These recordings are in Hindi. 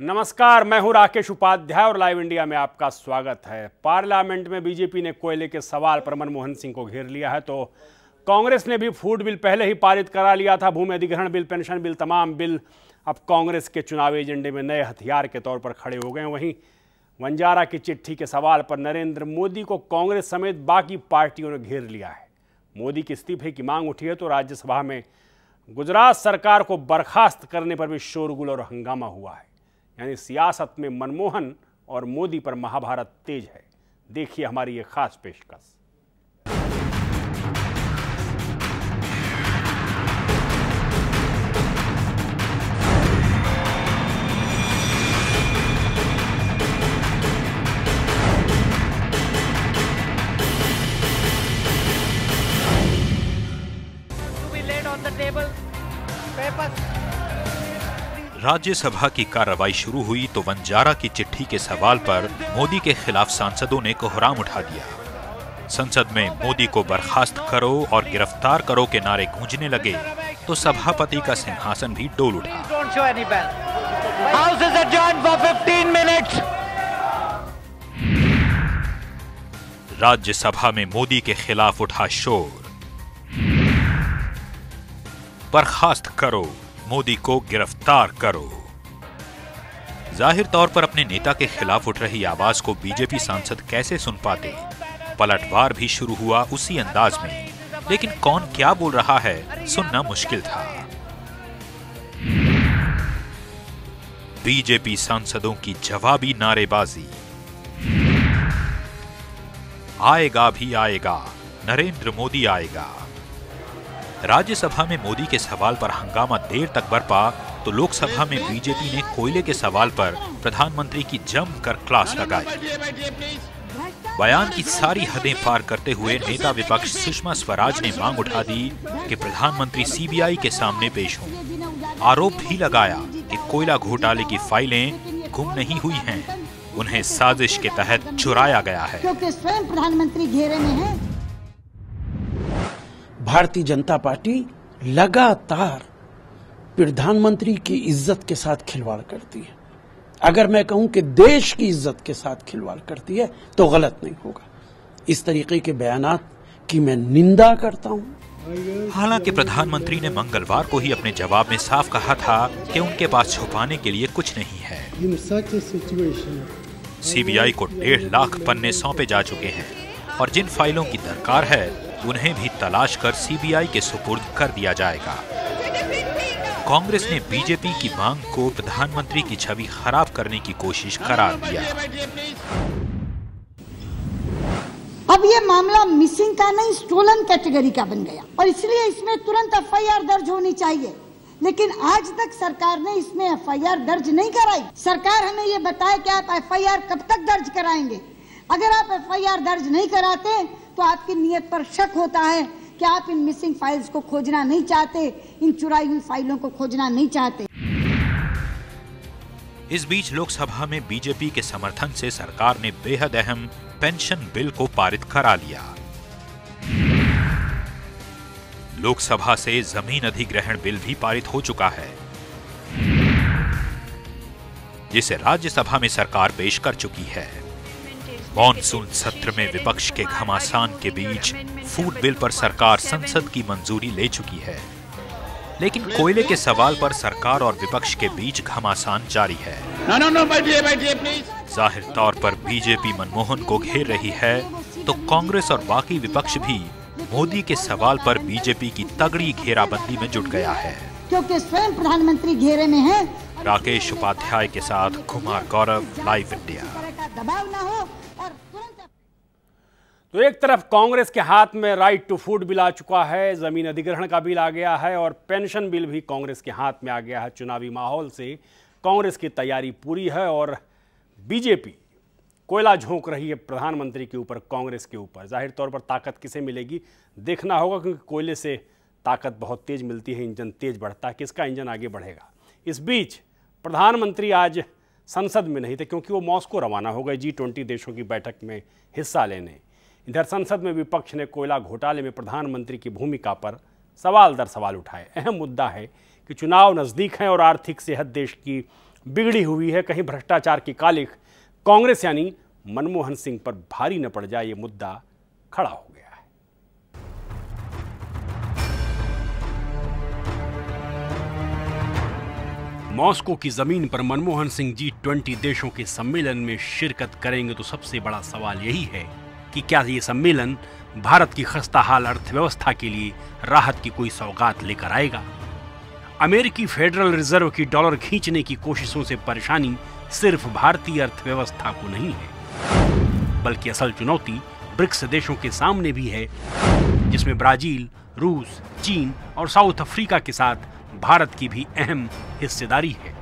नमस्कार, मैं हूँ राकेश उपाध्याय और लाइव इंडिया में आपका स्वागत है। पार्लियामेंट में बीजेपी ने कोयले के सवाल पर मनमोहन सिंह को घेर लिया है तो कांग्रेस ने भी फ़ूड बिल पहले ही पारित करा लिया था, भूमि अधिग्रहण बिल, पेंशन बिल, तमाम बिल अब कांग्रेस के चुनावी एजेंडे में नए हथियार के तौर पर खड़े हो गए वहीं वंजारा की चिट्ठी के सवाल पर नरेंद्र मोदी को कांग्रेस समेत बाकी पार्टियों ने घेर लिया है। मोदी के इस्तीफे की मांग उठी है तो राज्यसभा में गुजरात सरकार को बर्खास्त करने पर भी शोरगुल और हंगामा हुआ है। यानी सियासत में मनमोहन और मोदी पर महाभारत तेज है। देखिए हमारी ये खास पेशकश। राज्यसभा की कार्रवाई शुरू हुई तो वंजारा की चिट्ठी के सवाल पर मोदी के खिलाफ सांसदों ने कोहराम उठा दिया संसद में मोदी को बर्खास्त करो और गिरफ़्तार करो के नारे गूंजने लगे तो सभापति का सिंहासन भी डोल उठा Please don't show any bell. House is adjourned for 15 minutes. Rajya Sabha में मोदी के खिलाफ उठा शोर बर्खास्त करो मोदी को गिरफ़्तार करो। ज़ाहिर तौर पर अपने नेता के खिलाफ उठ रही आवाज़ को बीजेपी सांसद कैसे सुन पाते? पलटवार भी शुरू हुआ उसी अंदाज में, लेकिन कौन क्या बोल रहा है, सुनना मुश्किल था। बीजेपी सांसदों की जवाबी नारेबाजी। आएगा भी आएगा, नरेंद्र मोदी आएगा। राज्यसभा में मोदी के सवाल पर हंगामा देर तक बरपा तो लोकसभा में बीजेपी ने कोयले के सवाल पर प्रधानमंत्री की जमकर क्लास लगाई। बयान की सारी हदें पार करते हुए नेता विपक्ष सुषमा स्वराज ने मांग उठा दी कि प्रधानमंत्री सीबीआई के सामने पेश हों। आरोप भी लगाया कि कोयला घोटाले की फाइलें गुम नहीं हुई हैं। उन्हें साजिश के तहत चुराया गया है। क्योंकि स्वयं प्रधानमंत्री घेरे में हैं भारतीय जनता पार्टी लगातार प्रधानमंत्री की इज़्ज़त के साथ खिलवाड़ करती है। अगर मैं कहूँ कि देश की इज़्ज़त के साथ खिलवाड़ करती है तो गलत नहीं होगा। इस तरीके के बयानात की मैं निंदा करता हूँ। हालाँकि प्रधानमंत्री ने मंगलवार को ही अपने जवाब में साफ़ कहा था कि उनके पास छुपाने के लिए कुछ नहीं है। सीबीआई को डेढ़ लाख पन्ने सौंपे जा चुके हैं और जिन फाइलों की दरकार है उन्हें भी तलाश कर सीबीआई के सुपुर्द कर दिया जाएगा। कांग्रेस ने बीजेपी की मांग को प्रधानमंत्री की छवि खराब करने की कोशिश करार दिया। अब ये मामला मिसिंग का नहीं स्टोलन कैटेगरी का बन गया। और इसलिए इसमें तुरंत एफआईआर दर्ज होनी चाहिए। लेकिन आज तक सरकार ने इसमें एफआईआर दर्ज नहीं कराई। सरकार हमें ये बताए कि आप एफआईआर कब तक दर्ज कराएँगे। अगर आप एफआईआर दर्ज नहीं कराते तो आपकी नीयत पर शक होता है कि आप इन मिसिंग फाइल्स को खोजना नहीं चाहते, इन चुराई हुई फाइलों को खोजना नहीं चाहते। इस बीच लोकसभा में बीजेपी के समर्थन से सरकार ने बेहद अहम पेंशन बिल को पारित करा लिया। लोकसभा से ज़मीन अधिग्रहण बिल भी पारित हो चुका है। जिसे राज्यसभा में सरकार पेश कर चुकी है। मॉनसून सत्र में विपक्ष के घमासान के बीच फ़ूड बिल पर सरकार संसद की मंजूरी ले चुकी है। लेकिन कोयले के सवाल पर सरकार और विपक्ष के बीच घमासान जारी है। ज़ाहिर तौर पर बीजेपी मनमोहन को घेर रही है तो कांग्रेस और बाकी विपक्ष भी मोदी के सवाल पर बीजेपी की तगड़ी घेराबंदी में जुट गया है। क्योंकि स्वयं प्रधानमंत्री घेरे में हैं। राकेश उपाध्याय के साथ कुमार गौरव लाइव इंडिया दबाव ना हो तो एक तरफ़ कांग्रेस के हाथ में राइट टू फ़ूड बिल आ चुका है, ज़मीन अधिग्रहण का बिल आ गया है और पेंशन बिल भी कांग्रेस के हाथ में आ गया है। चुनावी माहौल से कांग्रेस की तैयारी पूरी है और बीजेपी कोयला झोंक रही है प्रधानमंत्री के ऊपर, कांग्रेस के ऊपर। ज़ाहिर तौर पर ताकत किसे मिलेगी, देखना होगा, क्योंकि कोयले से ताकत बहुत तेज मिलती है, इंजन तेज बढ़ता है, किसका इंजन आगे बढ़ेगा? इस बीच प्रधानमंत्री आज संसद में नहीं थे, क्योंकि वो मॉस्को रवाना हो गए जी ट्वेंटी देशों की बैठक में हिस्सा लेने। इधर संसद में विपक्ष ने कोयला घोटाले में प्रधानमंत्री की भूमिका पर सवाल दर सवाल उठाए। अहम मुद्दा है कि चुनाव नज़दीक हैं और आर्थिक सेहत देश की बिगड़ी हुई है। कहीं भ्रष्टाचार की कालिख कांग्रेस यानी मनमोहन सिंह पर भारी न पड़ जाए, ये मुद्दा खड़ा हो गया है। मॉस्को की ज़मीन पर मनमोहन सिंह जी ट्वेंटी देशों के सम्मेलन में शिरकत करेंगे तो सबसे बड़ा सवाल यही है कि क्या ये सम्मेलन भारत की खस्ता हाल अर्थव्यवस्था के लिए राहत की कोई सौगात लेकर आएगा? अमेरिकी फेडरल रिज़र्व की डॉलर खींचने की कोशिशों से परेशानी सिर्फ़ भारतीय अर्थव्यवस्था को नहीं है, बल्कि असल चुनौती ब्रिक्स देशों के सामने भी है, जिसमें ब्राज़ील, रूस, चीन और साउथ अफ्रीका के साथ भारत की भी अहम हिस्सेदारी है।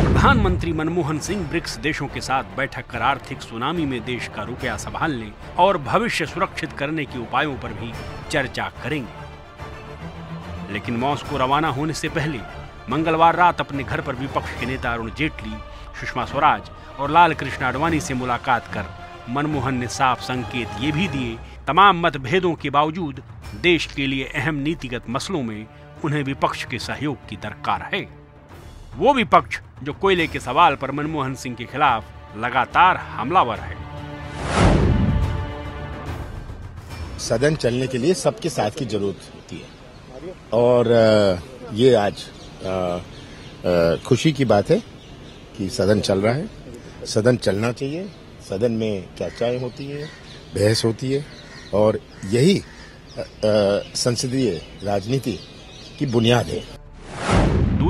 प्रधानमंत्री मनमोहन सिंह ब्रिक्स देशों के साथ बैठक कर आर्थिक सुनामी में देश का रुपया संभालने और भविष्य सुरक्षित करने के उपायों पर भी चर्चा करेंगे। लेकिन मॉस्को रवाना होने से पहले मंगलवार रात अपने घर पर विपक्ष के नेता अरुण जेटली, सुषमा स्वराज और लाल कृष्ण आडवाणी से मुलाकात कर मनमोहन ने साफ़ संकेत ये भी दिए, तमाम मतभेदों के बावजूद देश के लिए अहम नीतिगत मसलों में उन्हें विपक्ष के सहयोग की दरकार है। वो विपक्ष जो कोयले के सवाल पर मनमोहन सिंह के खिलाफ लगातार हमलावर है। सदन चलने के लिए सबके साथ की ज़रूरत होती है। और ये आज खुशी की बात है कि सदन चल रहा है। सदन चलना चाहिए। सदन में चर्चाएँ होती है, बहस होती है। और यही संसदीय राजनीति की बुनियाद है।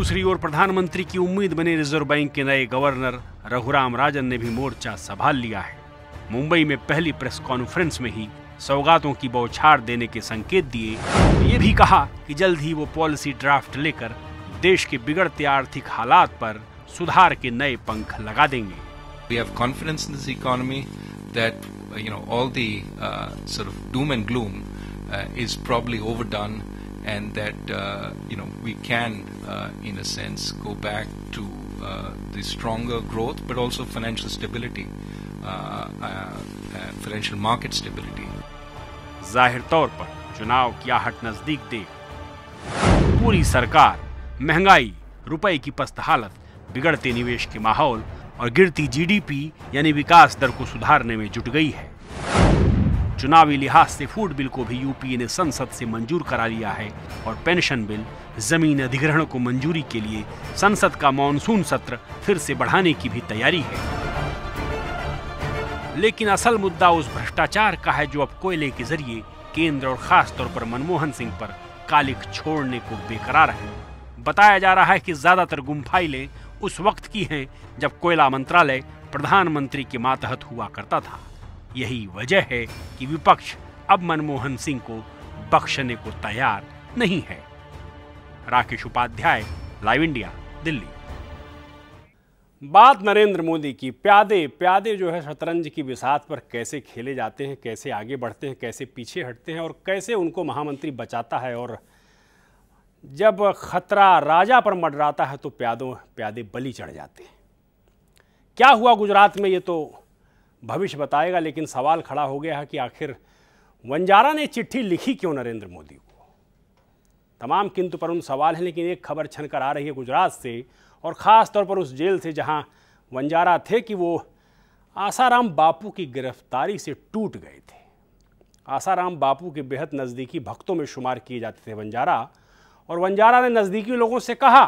दूसरी ओर प्रधानमंत्री की उम्मीद बने रिज़र्व बैंक के नए गवर्नर रघुराम राजन ने भी मोर्चा संभाल लिया है। मुंबई में पहली प्रेस कॉन्फ्रेंस में ही सौगातों की बौछार देने के संकेत दिए। ये भी कहा कि जल्द ही वो पॉलिसी ड्राफ्ट लेकर देश के बिगड़ते आर्थिक हालात पर सुधार के नए पंख लगा देंगे। We have confidence in this economy that you know all the uh, sort of doom and gloom uh, is probably overdone, and that uh, you know we can, uh, in a sense, go back to uh, the stronger growth, but also financial stability, uh, uh, uh, financial market stability. ज़ाहिर तौर पर चुनाव की आहट नज़दीक देख पूरी सरकार महँगाई रुपए की पस्त हालत बिगड़ते निवेश के माहौल और गिरती जीडीपी यानी विकास दर को सुधारने में जुट गई है चुनावी लिहाज से फ़ूड बिल को भी यूपीए ने संसद से मंजूर करा लिया है और पेंशन बिल ज़मीन अधिग्रहण को मंजूरी के लिए संसद का मानसून सत्र फिर से बढ़ाने की भी तैयारी है। लेकिन असल मुद्दा उस भ्रष्टाचार का है जो अब कोयले के ज़रिए केंद्र और खास तौर पर मनमोहन सिंह पर कालिक छोड़ने को बेकरार है। बताया जा रहा है कि ज़्यादातर गुम फाइलें उस वक्त की हैं जब कोयला मंत्रालय प्रधानमंत्री के मातहत हुआ करता था। यही वजह है कि विपक्ष अब मनमोहन सिंह को बख्शने को तैयार नहीं है। Rakesh Upadhyay, Live India, Delhi. बात नरेंद्र मोदी की, प्यादे प्यादे जो है शतरंज की बिसात पर कैसे खेले जाते हैं, कैसे आगे बढ़ते हैं, कैसे पीछे हटते हैं और कैसे उनको महामंत्री बचाता है और जब खतरा राजा पर मडराता है तो प्यादों, प्यादे बलि चढ़ जाते हैं। क्या हुआ गुजरात में? ये तो भविष्य बताएगा, लेकिन सवाल खड़ा हो गया है कि आखिर वंजारा ने चिट्ठी लिखी क्यों नरेंद्र मोदी को? तमाम किंतु पर उन सवाल हैं, लेकिन एक खबर छन कर आ रही है गुजरात से, और ख़ास तौर पर उस जेल से जहाँ वंजारा थे कि वो आसाराम बापू की गिरफ्तारी से टूट गए थे। आसाराम बापू के बेहद नज़दीकी भक्तों में शुमार किए जाते थे वंजारा, और वंजारा ने नज़दीकी लोगों से कहा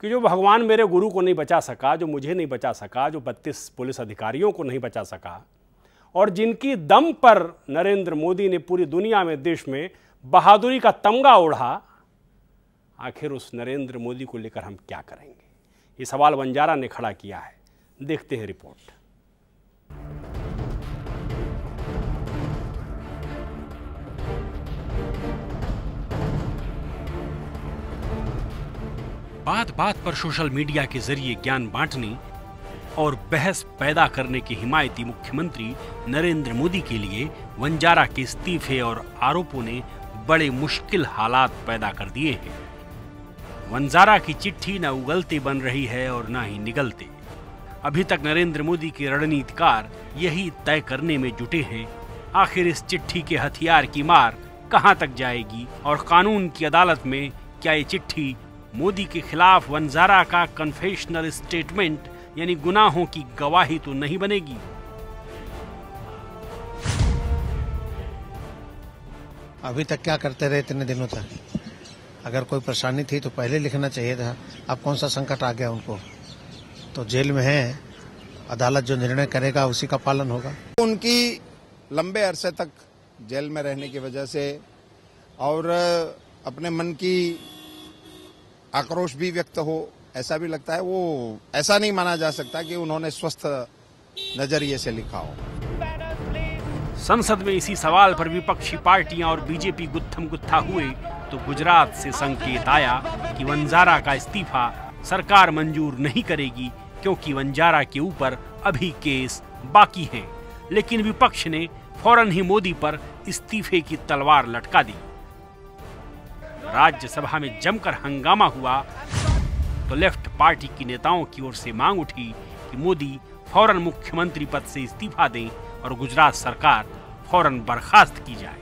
कि जो भगवान मेरे गुरु को नहीं बचा सका, जो मुझे नहीं बचा सका, जो बत्तीस पुलिस अधिकारियों को नहीं बचा सका, और जिनकी दम पर नरेंद्र मोदी ने पूरी दुनिया में, देश में बहादुरी का तमगा ओढ़ा, आखिर उस नरेंद्र मोदी को लेकर हम क्या करेंगे? ये सवाल वंजारा ने खड़ा किया है। देखते हैं रिपोर्ट। बात बात पर सोशल मीडिया के ज़रिए ज्ञान बांटने और बहस पैदा करने के हिमायती मुख्यमंत्री नरेंद्र मोदी के लिए वंजारा के इस्तीफे और आरोपों ने बड़े मुश्किल हालात पैदा कर दिए हैं। वंजारा की चिट्ठी न उगलते बन रही है और न ही निगलते। अभी तक नरेंद्र मोदी के रणनीतिकार यही तय करने में जुटे हैं। आखिर इस चिट्ठी के हथियार की मार कहाँ तक जाएगी और कानून की अदालत में क्या ये चिट्ठी मोदी के खिलाफ वंजारा का कन्फेशनल स्टेटमेंट यानी गुनाहों की गवाही तो नहीं बनेगी। अभी तक क्या करते रहे इतने दिनों तक? अगर कोई परेशानी थी तो पहले लिखना चाहिए था। अब कौन सा संकट आ गया उनको? तो जेल में है। अदालत जो निर्णय करेगा उसी का पालन होगा। उनकी लंबे अरसे तक जेल में रहने की वजह से और अपने मन की आक्रोश भी व्यक्त हो, ऐसा भी लगता है, वो ऐसा नहीं माना जा सकता कि उन्होंने स्वस्थ नज़रिए से लिखा हो। संसद में इसी सवाल पर विपक्षी पार्टियाँ और बीजेपी गुत्थम गुत्था हुए तो गुजरात से संकेत आया कि वंजारा का इस्तीफा सरकार मंजूर नहीं करेगी, क्योंकि वंजारा के ऊपर अभी केस बाकी है। लेकिन विपक्ष ने फ़ौरन ही मोदी पर इस्तीफे की तलवार लटका दी। राज्यसभा में जमकर हंगामा हुआ तो लेफ़्ट पार्टी की नेताओं की ओर से मांग उठी कि मोदी फ़ौरन मुख्यमंत्री पद से इस्तीफा दें और गुजरात सरकार फ़ौरन बर्खास्त की जाए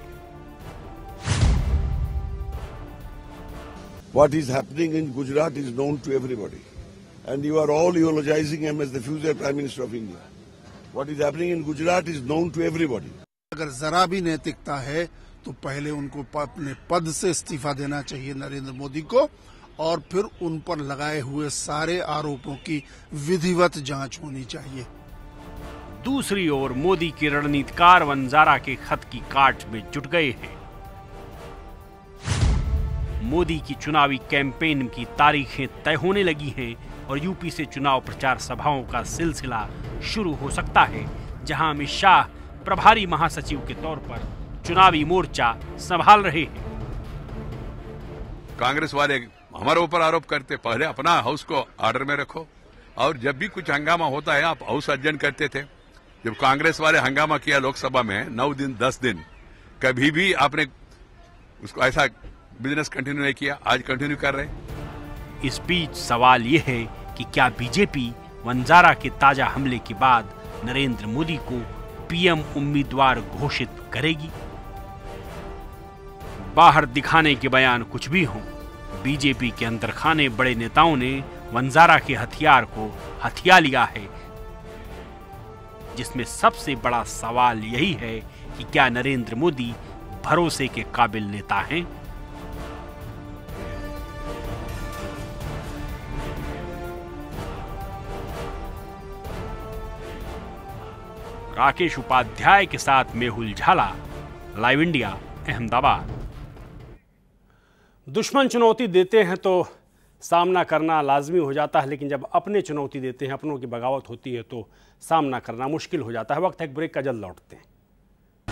What is happening in Gujarat is known to everybody. And you are all eulogizing him as the future Prime Minister of India. What is happening in Gujarat is known to everybody. अगर जरा भी नैतिकता है तो पहले उनको अपने पद से इस्तीफा देना चाहिए नरेंद्र मोदी को और फिर उन पर लगाए हुए सारे आरोपों की विधिवत जाँच होनी चाहिए। दूसरी ओर मोदी के रणनीतिकार वंजारा के खत की काट में जुट गए हैं। मोदी की चुनावी कैंपेन की तारीखें तय होने लगी हैं और यूपी से चुनाव प्रचार सभाओं का सिलसिला शुरू हो सकता है, जहाँ अमित शाह प्रभारी महासचिव के तौर पर चुनावी मोर्चा संभाल रहे हैं। कांग्रेस वाले हमारे ऊपर आरोप करते पहले अपना हाउस को ऑर्डर में रखो। और जब भी कुछ हंगामा होता है आप हाउस अर्जन करते थे। जब कांग्रेस वाले हंगामा किया लोकसभा में नौ दिन दस दिन कभी भी आपने उसको ऐसा बिज़नेस कंटिन्यू नहीं किया आज कंटिन्यू कर रहे इस बीच सवाल ये है कि क्या बीजेपी वंजारा के ताज़ा हमले के बाद नरेंद्र मोदी को पीएम उम्मीदवार घोषित करेगी? बाहर दिखाने के बयान कुछ भी हों। बीजेपी के अंदर खाने बड़े नेताओं ने वंजारा के हथियार को हथिया लिया है। जिसमें सबसे बड़ा सवाल यही है कि क्या नरेंद्र मोदी भरोसे के काबिल नेता हैं? राकेश उपाध्याय के साथ मेहुल झाला, लाइव इंडिया, अहमदाबाद। दुश्मन चुनौती देते हैं तो सामना करना लाजमी हो जाता है, लेकिन जब अपने चुनौती देते हैं, अपनों की बगावत होती है तो सामना करना मुश्किल हो जाता है। वक्त एक ब्रेक का, जल्द लौटते हैं।